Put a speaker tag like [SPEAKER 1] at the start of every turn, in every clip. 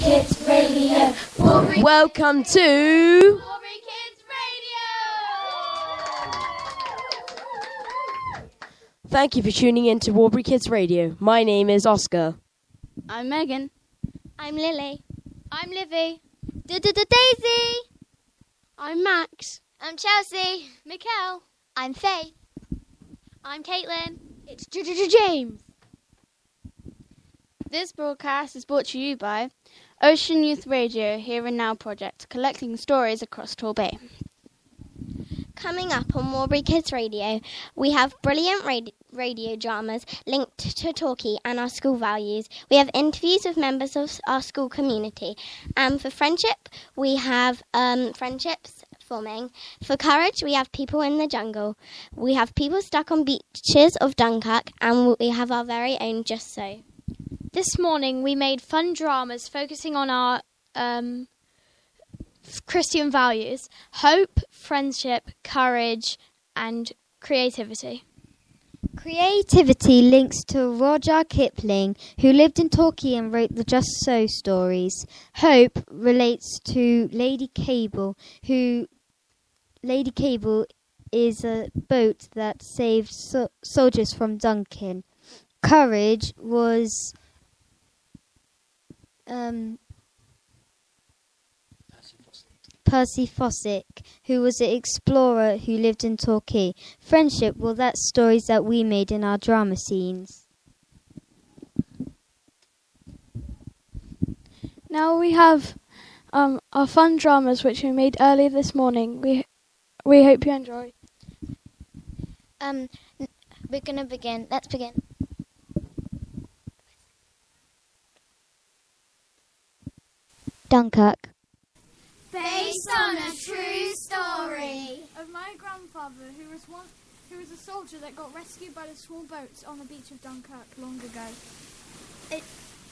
[SPEAKER 1] Kids Radio. Warberry
[SPEAKER 2] Welcome to.
[SPEAKER 1] Warberry Kids Radio.
[SPEAKER 2] Thank you for tuning in to Warberry Kids Radio. My name is Oscar.
[SPEAKER 3] I'm Megan.
[SPEAKER 4] I'm Lily.
[SPEAKER 3] I'm Livy.
[SPEAKER 4] Daisy.
[SPEAKER 3] I'm Max.
[SPEAKER 4] I'm Chelsea.
[SPEAKER 3] Mikkel.
[SPEAKER 4] I'm Faye.
[SPEAKER 3] I'm Caitlin.
[SPEAKER 4] It's James.
[SPEAKER 3] This broadcast is brought to you by Ocean Youth Radio Here and Now project, collecting stories across Torbay.
[SPEAKER 4] Coming up on Warberry Kids Radio, we have brilliant radi- radio dramas linked to Torquay and our school values. We have interviews with members of our school community. And for friendship, we have um, friendships forming. For courage, we have people in the jungle. We have people stuck on beaches of Dunkirk, and we have our very own Just So.
[SPEAKER 5] This morning we made fun dramas focusing on our um, Christian values hope, friendship, courage, and creativity.
[SPEAKER 6] Creativity links to Rudyard Kipling, who lived in Torquay and wrote the Just So stories. Hope relates to Lady Cable, who Lady Cable is a boat that saved so- soldiers from Dunkirk. Courage was um, Percy Fawcett, who was an explorer who lived in Torquay. Friendship, well, that's stories that we made in our drama scenes.
[SPEAKER 5] Now we have um, our fun dramas which we made earlier this morning. We we hope you enjoy.
[SPEAKER 4] Um, we're gonna begin. Let's begin.
[SPEAKER 6] Dunkirk.
[SPEAKER 1] Based on a true story.
[SPEAKER 7] of my grandfather, who was one, who was a soldier that got rescued by the small boats on the beach of Dunkirk long ago.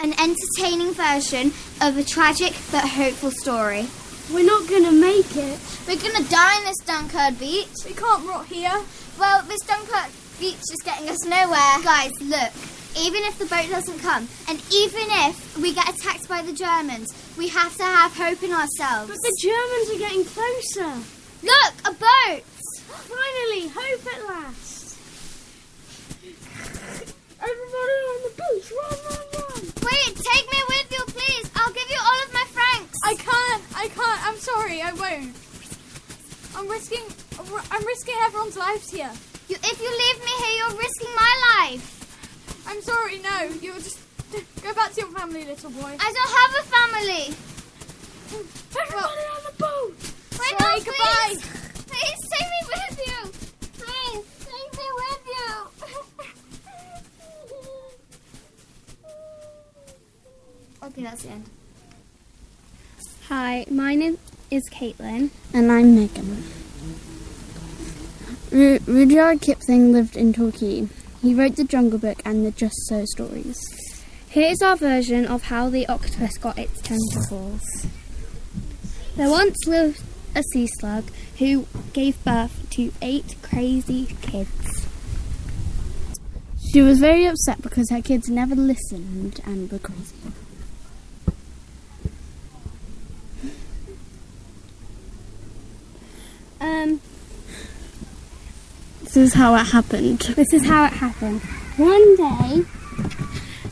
[SPEAKER 1] An entertaining version of a tragic but hopeful story.
[SPEAKER 7] We're not gonna make it.
[SPEAKER 1] We're gonna die in this Dunkirk beach.
[SPEAKER 7] We can't rot here.
[SPEAKER 1] Well, this Dunkirk beach is getting us nowhere. Guys, look. Even if the boat doesn't come, and even if we get attacked by the Germans, we have to have hope in ourselves.
[SPEAKER 7] But the Germans are getting closer.
[SPEAKER 1] Look, a boat!
[SPEAKER 7] Finally, hope at last. Everybody on the beach, run, run, run!
[SPEAKER 1] Wait, take me with you, please. I'll give you all of my francs.
[SPEAKER 7] I can't. I can't. I'm sorry. I won't. I'm risking. I'm risking everyone's lives here.
[SPEAKER 1] You, if you leave me here, you're risking my life.
[SPEAKER 7] I'm sorry. No, you'll just go back to your family, little boy.
[SPEAKER 1] I don't have a family.
[SPEAKER 7] Everybody on the boat.
[SPEAKER 1] Wait,
[SPEAKER 7] Sorry,
[SPEAKER 1] no,
[SPEAKER 7] goodbye.
[SPEAKER 1] Please. please take me with you. Please take me with you. okay, that's the end.
[SPEAKER 8] Hi, my name is Caitlin. And I'm Megan. Ru- Rudyard Kipling lived in Torquay. He wrote the Jungle Book and the Just So stories. Here's our version of how the octopus got its tentacles. There once lived a sea slug who gave birth to eight crazy kids. She was very upset because her kids never listened and were crazy. This is how it happened. This is how it happened. One day,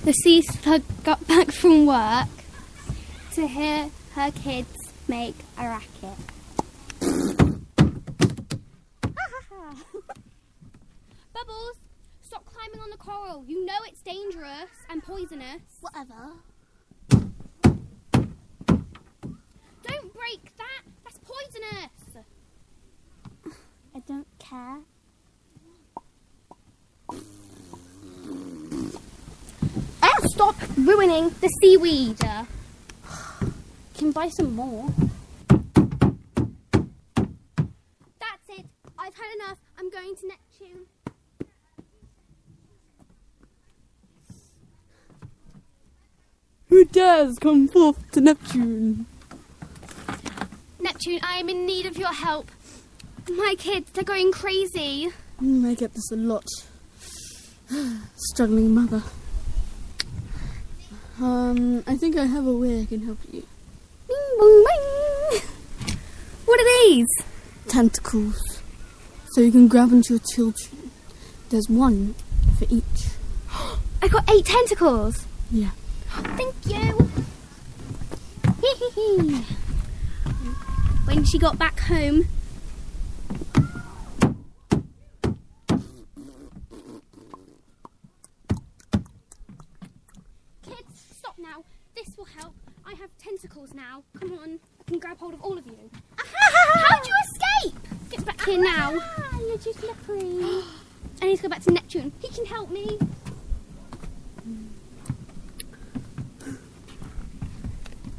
[SPEAKER 8] the sea slug got back from work to hear her kids make a racket. Bubbles, stop climbing on the coral. You know it's dangerous and poisonous.
[SPEAKER 1] Whatever.
[SPEAKER 8] Don't break that. That's poisonous. I don't care. Ah, stop ruining the seaweed. Can buy some more. That's it. I've had enough. I'm going to Neptune.
[SPEAKER 2] Who dares come forth to Neptune?
[SPEAKER 8] Neptune, I am in need of your help. My kids, they're going crazy.
[SPEAKER 2] Mm, I get this a lot. Struggling mother.
[SPEAKER 8] Um, I think I have a way I can help you.
[SPEAKER 7] Bing bong bing. What are these?
[SPEAKER 8] Tentacles. So you can grab onto your children. There's one for each.
[SPEAKER 7] I got eight tentacles.
[SPEAKER 8] Yeah.
[SPEAKER 7] Thank you. when she got back home, kids, stop now. This will help. I have tentacles now. Come on, I can grab hold of all of you. How'd you escape? Get back here now. You're too slippery. I need to go back to Neptune. He can help me.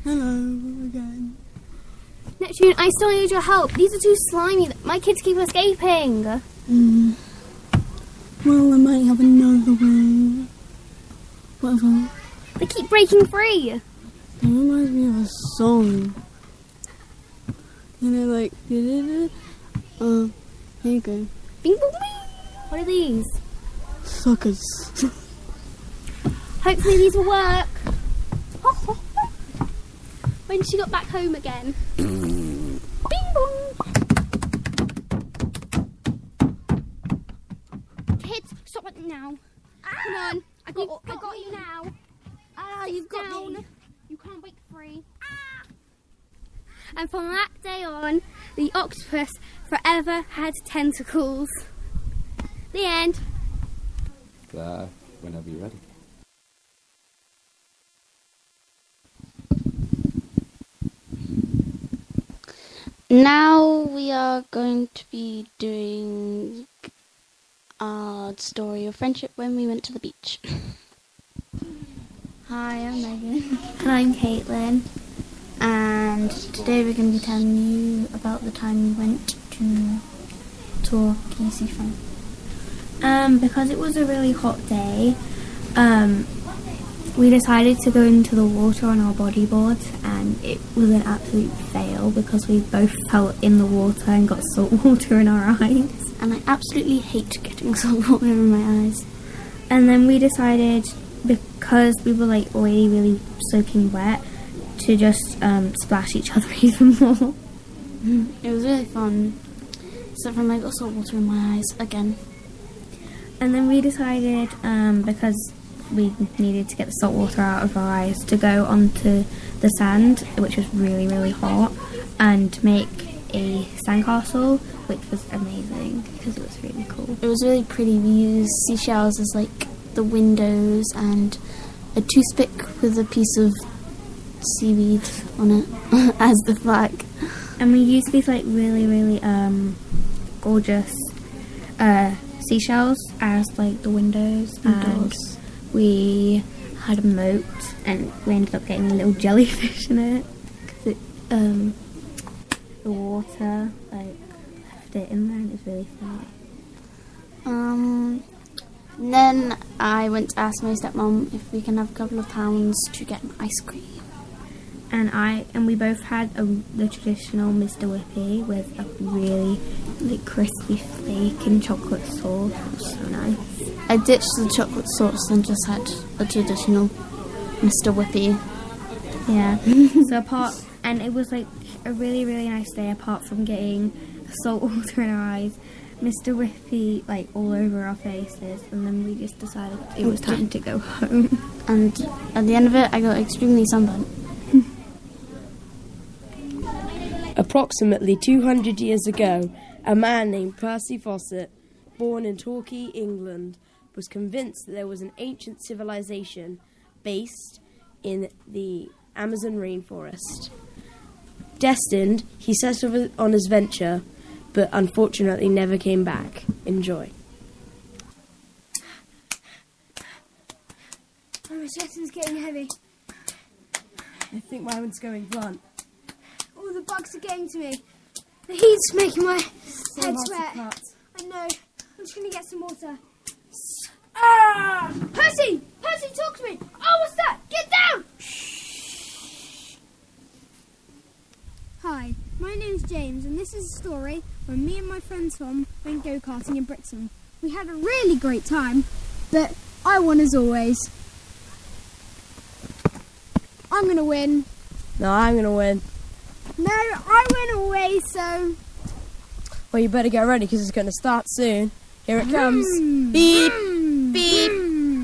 [SPEAKER 8] Hello again.
[SPEAKER 7] Neptune, I still need your help. These are too slimy. My kids keep escaping.
[SPEAKER 8] Mm. Well, I might have another way. Whatever.
[SPEAKER 7] They keep breaking free.
[SPEAKER 8] That reminds me of a song. You know, like, uh, here you go.
[SPEAKER 7] Bing bong bing. What are these?
[SPEAKER 8] Suckers.
[SPEAKER 7] Hopefully these will work. when she got back home again. Bing bong. Kids, stop it now. Come on. I got, I got you now. Ah, you've got down. You can't break free. And from that day on, the octopus forever had tentacles. The end.
[SPEAKER 9] There, whenever you're ready.
[SPEAKER 3] Now we are going to be doing our story of friendship when we went to the beach.
[SPEAKER 10] Hi, I'm Megan. And I'm Caitlin. And today we're going to be telling you about the time we went to Torquay Seafront. Um, because it was a really hot day, um, we decided to go into the water on our bodyboards and it was an absolute fail because we both fell in the water and got salt water in our eyes. And I absolutely hate getting salt water in my eyes. And then we decided, because we were like already really soaking wet, to just um, splash each other even more.
[SPEAKER 8] It was really fun. Except for I got salt water in my eyes again.
[SPEAKER 10] And then we decided, um, because we needed to get the salt water out of our eyes, to go onto the sand, which was really, really hot, and make a sandcastle, which was amazing because it was really cool.
[SPEAKER 8] It was really pretty. We used seashells as like the windows and a toothpick with a piece of seaweed on it as the flag.
[SPEAKER 10] And we used these like really, really um, gorgeous uh, seashells as like the windows,
[SPEAKER 8] And
[SPEAKER 10] and. We had a moat, and we ended up getting a little jellyfish in it because it um, the water like left it in there, and it was really funny.
[SPEAKER 8] Um, then I went to ask my stepmom if we can have a couple of pounds to get an ice cream.
[SPEAKER 10] And I and we both had a, the traditional Mr. Whippy with a really like crispy flake and chocolate sauce. It was so nice.
[SPEAKER 8] I ditched the chocolate sauce and just had a traditional Mr. Whippy.
[SPEAKER 10] Yeah. so apart, and it was like a really really nice day. Apart from getting salt water in our eyes, Mr. Whippy like all over our faces, and then we just decided it was time to go home.
[SPEAKER 8] And at the end of it, I got extremely sunburnt.
[SPEAKER 2] Approximately 200 years ago, a man named Percy Fawcett, born in Torquay, England, was convinced that there was an ancient civilization based in the Amazon rainforest. Destined, he set off on his venture, but unfortunately never came back. Enjoy.
[SPEAKER 7] Oh, my chest is getting heavy.
[SPEAKER 2] I think my one's going blunt.
[SPEAKER 7] All the bugs are getting to me. The heat's making my head sweat.
[SPEAKER 2] cut.
[SPEAKER 7] I know. I'm just gonna get some water. Ah! Percy! Percy, talk to me! Oh, what's that? Get down! Hi, my name's James, and this is a story when me and my friend Tom went go karting in Brixham. We had a really great time, but I won as always.
[SPEAKER 11] I'm gonna win.
[SPEAKER 2] No, I'm gonna win.
[SPEAKER 11] No, I win always. So
[SPEAKER 2] Well, you better get ready because it's gonna start soon. Here it comes. Beep, beep,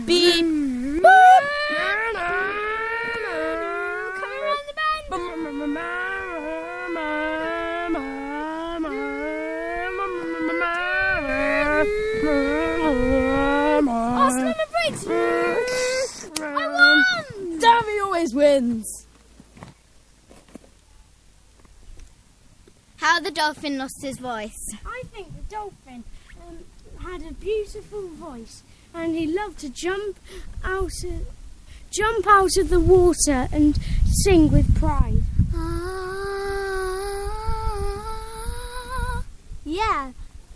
[SPEAKER 2] beep. Boop.
[SPEAKER 11] Arsenal breaks. I won.
[SPEAKER 2] Davy always wins.
[SPEAKER 1] How the dolphin lost his voice.
[SPEAKER 11] I think the dolphin um, had a beautiful voice, and he loved to jump out of, jump out of the water and sing with pride. Ah, Yeah,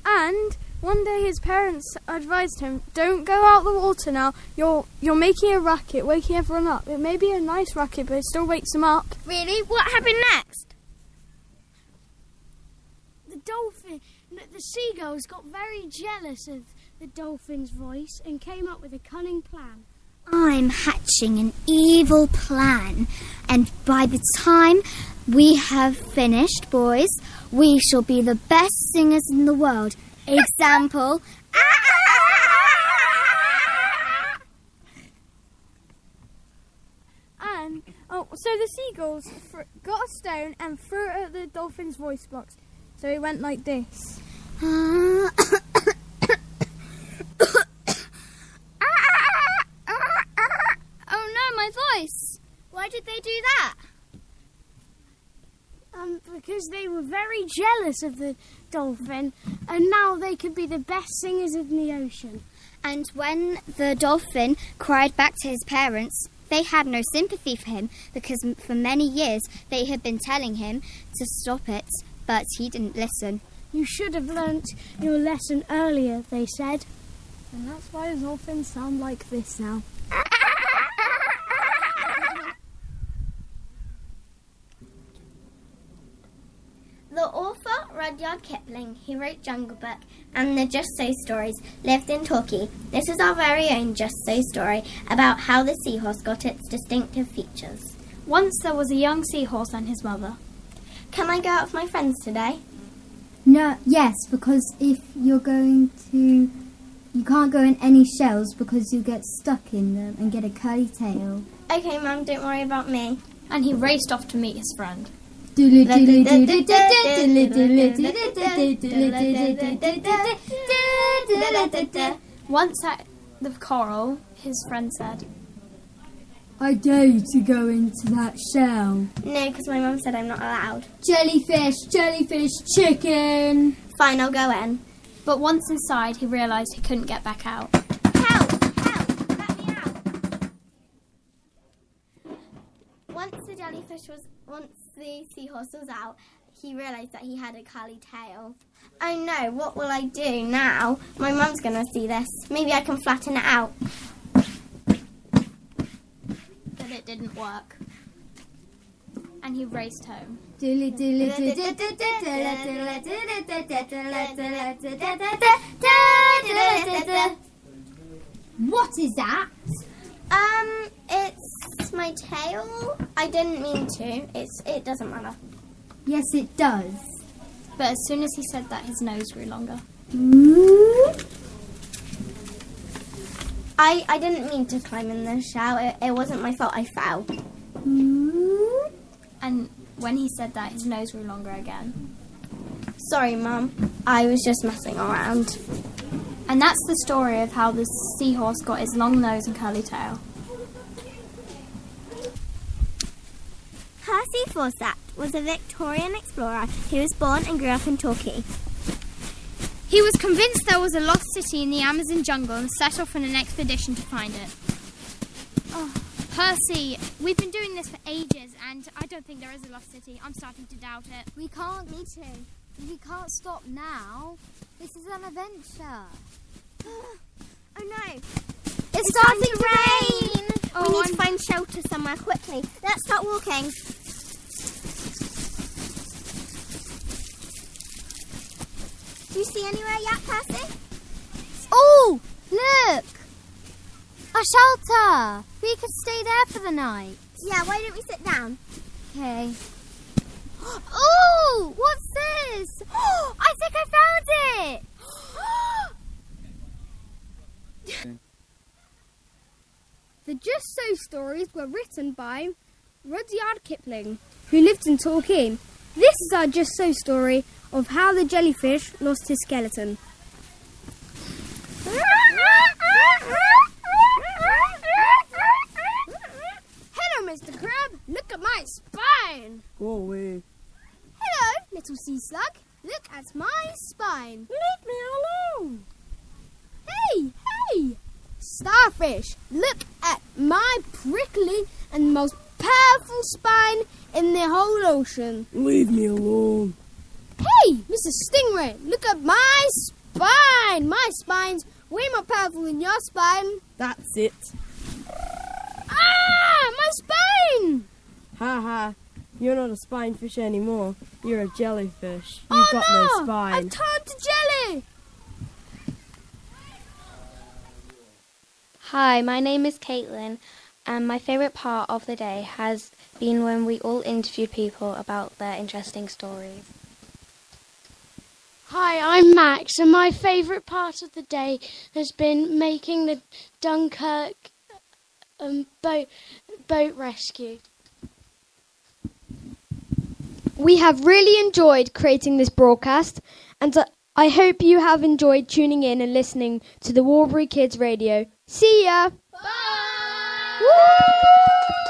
[SPEAKER 11] and one day his parents advised him, "Don't go out the water now. You're you're making a racket, waking everyone up. It may be a nice racket, but it still wakes them up."
[SPEAKER 1] Really? What happened next?
[SPEAKER 11] The dolphin, the, the seagulls got very jealous of the dolphin's voice and came up with a cunning plan.
[SPEAKER 1] I'm hatching an evil plan, and by the time we have finished, boys, we shall be the best singers in the world. Example.
[SPEAKER 11] And oh, so the seagulls got a stone and threw it at the dolphin's voice box. So it went like this.
[SPEAKER 1] oh no, my voice! Why did they do that?
[SPEAKER 11] Um, because they were very jealous of the dolphin, and now they could be the best singers in the ocean.
[SPEAKER 1] And when the dolphin cried back to his parents, they had no sympathy for him because for many years they had been telling him to stop it, but he didn't listen.
[SPEAKER 11] You should have learnt your lesson earlier, they said. And that's why the dolphins sound like this now.
[SPEAKER 4] The author Rudyard Kipling, who wrote Jungle Book and the Just So stories, lived in Torquay. This is our very own Just So story about how the seahorse got its distinctive features.
[SPEAKER 5] Once there was a young seahorse and his mother.
[SPEAKER 4] Can I go out with my friends today?
[SPEAKER 6] No, yes, because if you're going to, you can't go in any shells because you'll get stuck in them and get a curly tail.
[SPEAKER 4] Okay, Mum, don't worry about me.
[SPEAKER 5] And he raced off to meet his friend. Once at the coral, his friend said,
[SPEAKER 6] I dare you to go into that shell.
[SPEAKER 4] No, because my mum said I'm not allowed.
[SPEAKER 6] Jellyfish, jellyfish, chicken.
[SPEAKER 4] Fine, I'll go in.
[SPEAKER 5] But once inside, he realised he couldn't get back out.
[SPEAKER 4] Help! Help! Let me out! Once the jellyfish was, once the seahorse was out, he realised that he had a curly tail. Oh no, what will I do now? My mum's gonna see this. Maybe I can flatten it out.
[SPEAKER 5] But it didn't work. And he raced home.
[SPEAKER 6] What is that?
[SPEAKER 4] Um, my tail. I didn't mean to. It's it doesn't matter.
[SPEAKER 6] Yes, it does.
[SPEAKER 5] But as soon as he said that, his nose grew longer. Mm.
[SPEAKER 4] I I didn't mean to climb in the shower. It, it wasn't my fault. I fell. Mm.
[SPEAKER 5] And when he said that, his nose grew longer again.
[SPEAKER 4] Sorry, mum. I was just messing around.
[SPEAKER 5] And that's the story of how the seahorse got his long nose and curly tail.
[SPEAKER 4] Fawcett was a Victorian explorer who was born and grew up in Torquay.
[SPEAKER 1] He was convinced there was a lost city in the Amazon jungle and set off on an expedition to find it. Oh, Percy, we've been doing this for ages and I don't think there is a lost city. I'm starting to doubt it.
[SPEAKER 6] We can't need to. We can't stop now. This is an adventure.
[SPEAKER 4] Oh no! It's, starting, to rain. we need oh, to find shelter somewhere quickly. Let's start walking. Do you see anywhere yet, Percy?
[SPEAKER 6] Oh, look! A shelter. We could stay there for the night.
[SPEAKER 1] Yeah, why don't we sit down?
[SPEAKER 6] Okay.
[SPEAKER 1] Oh, what's this? I think I found it.
[SPEAKER 7] The Just So stories were written by Rudyard Kipling, who lived in Torquay. This is our Just So story of how the jellyfish lost his skeleton. Hello, Mr. Crab. Look at my spine.
[SPEAKER 2] Go away.
[SPEAKER 7] Hello, little sea slug. Look at my spine. Leave me alone. Hey, hey, starfish. Look at my prickly and most powerful spine in the whole ocean.
[SPEAKER 2] Leave me alone.
[SPEAKER 7] Hey, Mr. Stingray. Look at my spine. My spine's way more powerful than your spine.
[SPEAKER 2] That's it.
[SPEAKER 7] Ah, my spine.
[SPEAKER 2] Ha ha. You're not a spinefish anymore. You're a jellyfish. You've
[SPEAKER 7] oh
[SPEAKER 2] got
[SPEAKER 7] no,
[SPEAKER 2] no spine.
[SPEAKER 7] I've turned to jelly.
[SPEAKER 10] Hi, my name is Caitlin, and my favourite part of the day has been when we all interviewed people about their interesting stories.
[SPEAKER 11] Hi, I'm Max, and my favourite part of the day has been making the Dunkirk um, boat boat rescue.
[SPEAKER 12] We have really enjoyed creating this broadcast, and uh, I hope you have enjoyed tuning in and listening to the Warberry Kids Radio. See ya!
[SPEAKER 1] Bye.
[SPEAKER 12] Woo!